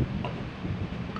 ちょっと。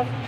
Ko.